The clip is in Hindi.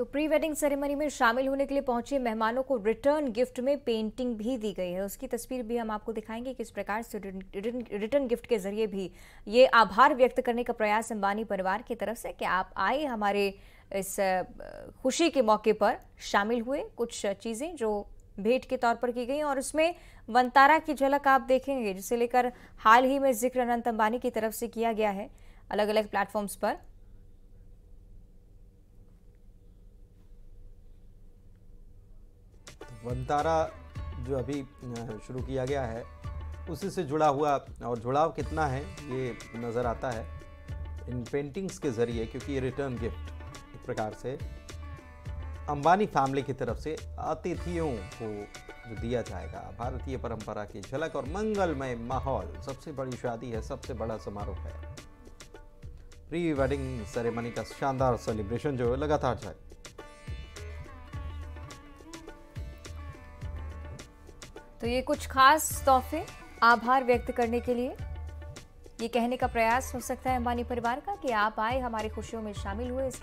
तो प्री वेडिंग सेरेमनी में शामिल होने के लिए पहुँचे मेहमानों को रिटर्न गिफ्ट में पेंटिंग भी दी गई है। उसकी तस्वीर भी हम आपको दिखाएँगे किस प्रकार से रिटर्न गिफ्ट के ज़रिए भी ये आभार व्यक्त करने का प्रयास अंबानी परिवार की तरफ़ से कि आप आए हमारे इस खुशी के मौके पर शामिल हुए कुछ चीज़ें जो भेंट के तौर पर की गई और उसमें वंतारा की झलक आप देखेंगे, जिसे लेकर हाल ही में ज़िक्र अनंत अंबानी की तरफ़ से किया गया है। अलग अलग प्लेटफॉर्म्स पर वंतारा जो अभी शुरू किया गया है, उसी से जुड़ा हुआ और जुड़ाव कितना है, ये नज़र आता है इन पेंटिंग्स के ज़रिए, क्योंकि ये रिटर्न गिफ्ट एक प्रकार से अंबानी फैमिली की तरफ़ से अतिथियों को जो दिया जाएगा। भारतीय परंपरा की झलक और मंगलमय माहौल, सबसे बड़ी शादी है, सबसे बड़ा समारोह है। प्री वेडिंग सेरेमनी का शानदार सेलिब्रेशन जो लगातार जाए तो ये कुछ खास तोहफे आभार व्यक्त करने के लिए। ये कहने का प्रयास हो सकता है अंबानी परिवार का कि आप आए, हमारी खुशियों में शामिल हुए।